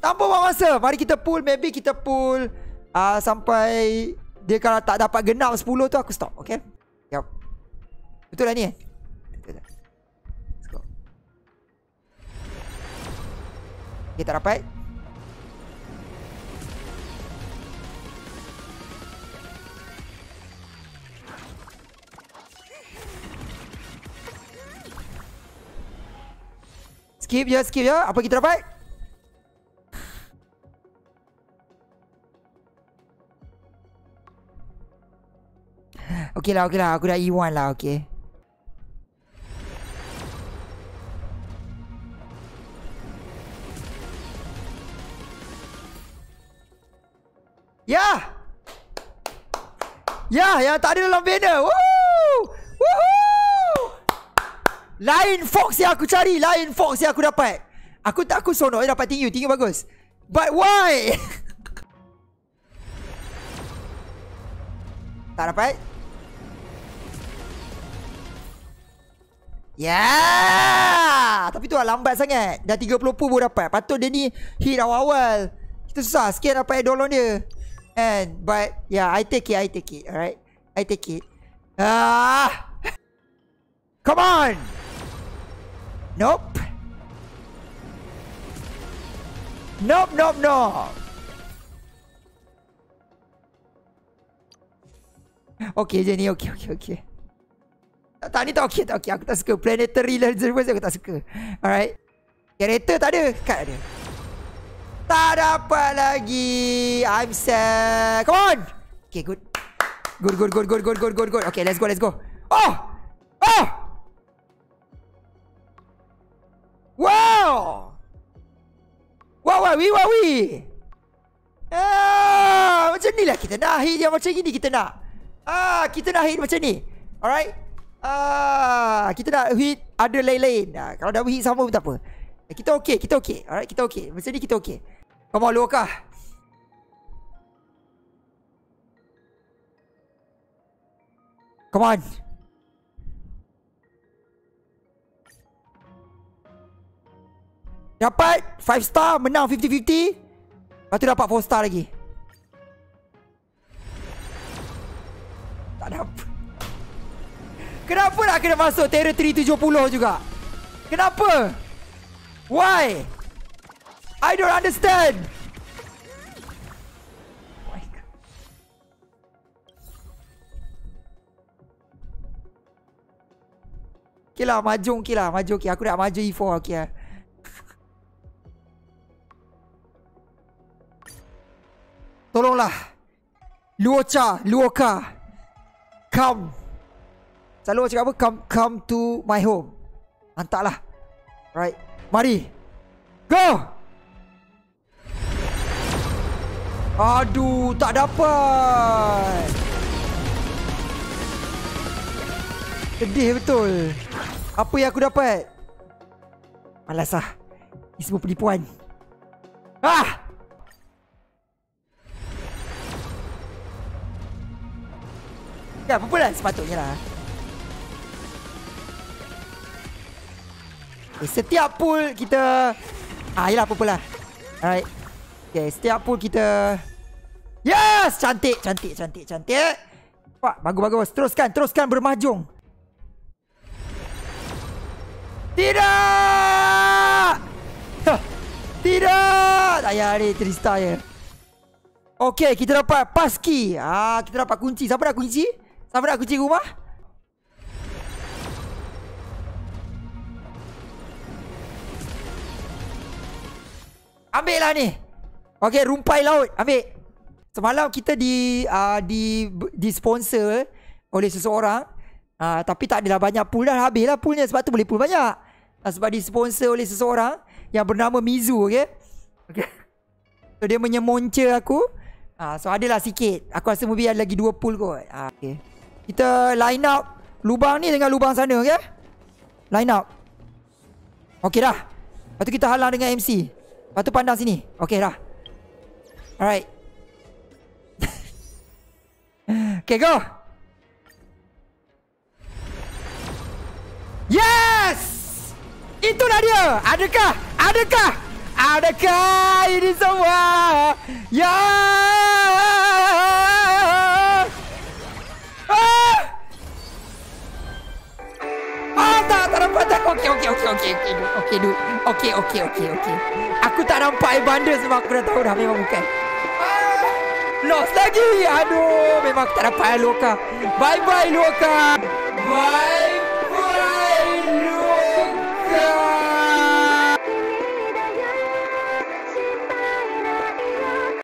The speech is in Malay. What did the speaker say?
Tanpa buang masa. Mari kita pull Maybe kita pull uh, Sampai Dia kalau tak dapat genap 10 tu Aku stop Okay? Yup Betul lah ni eh? Betul lah. Let's go. Okay tak dapat. Skip je, skip je. Apa kita dapat? Okey lah, okey lah. Aku dah E1 lah, okey. Ya! Ya, yang tak ada dalam banner. Woo! Woohoo! Lain Fox yang aku cari, lain Fox yang aku dapat. Aku tak aku sonok dapat tinggi, tinggi bagus. But why? tak dapat? Ya, yeah! tapi tu lah lambat sangat. Dah 30 pun baru dapat. Patut dia ni hit awal-awal. Kita susah sikit dapat dolon dia. And but yeah, I take it, I take it. Alright, I take it. Ah, come on. Nope. Nope, nope, nope. Okay je ni, okay, okay, okay. Tak, ni tak okey, tak okey. Aku tak suka. Planetary Lazarus aku tak suka. Alright. Kereta tak ada. Kad ada. Tak dapat lagi. I'm sad. Come on. Okay, good. Good, good, good, good, good, good, good, good. Okay, let's go, let's go. Oh! Oh! Wow! Wow, wow, wow. Ah, macam ni lah kita nak hit dia macam ni kita nak. Ah, kita nak hit macam ni. Alright. Ah, kita nak hit ada lain-lain. Ah, kalau dah hit sama pun tak apa. Eh, kita okey, kita okey. Alright, kita okey. Masa ni kita okey. Come on, Luka. Come on. Dapat 5 star, menang 50-50. Lepas tu dapat 4 star lagi. Tak dapat. Kenapa nak kena masuk territory 70 juga? Kenapa? Why? I don't understand. Okay lah, maju okay lah, maju okay. Aku nak maju E4 okay lah. Tolonglah. Luocha, Luoka. Come. Selalu cakap apa? Come come to my home. Hantarlah. Right. Mari. Go. Aduh, tak dapat. Sedih betul. Apa yang aku dapat? Malas lah. Ini semua penipuan. Ah! Ya, apa pula sepatutnya lah. Setiap pool kita Ah, yelah apa pula Alright Okay, setiap pool kita Yes! Cantik, cantik, cantik, cantik Pak, bagus, bagus Teruskan, teruskan bermajung Tidak! Tidak! Tak payah ni, Trista je Okay, kita dapat paski Ah, Kita dapat kunci Siapa nak kunci? Siapa nak kunci rumah? Ambil lah ni. Okay rumpai laut Ambil. Semalam kita di uh, di di sponsor oleh seseorang. Uh, tapi tak adalah banyak pool dah. Habis lah poolnya sebab tu boleh pool banyak. Uh, sebab di sponsor oleh seseorang yang bernama Mizu okay? okay. so dia menyemonca aku. Uh, so adalah sikit. Aku rasa mungkin ada lagi dua pool kot. Uh, okay. kita line up lubang ni dengan lubang sana okay? line up. Okay dah. Lepas tu kita halang dengan MC Lepas tu pandang sini. Okay dah. Alright. Okay go. Yes! Itulah dia. Adakah? Adakah? Adakah ini semua? Ya Okey okey okey okey okey Okey Okey okey. Aku tak nampak air bandar sebab aku dah tahu dah memang bukan. Ah, Lost lagi. Aduh Memang aku tak dapat air Bye bye Loka Bye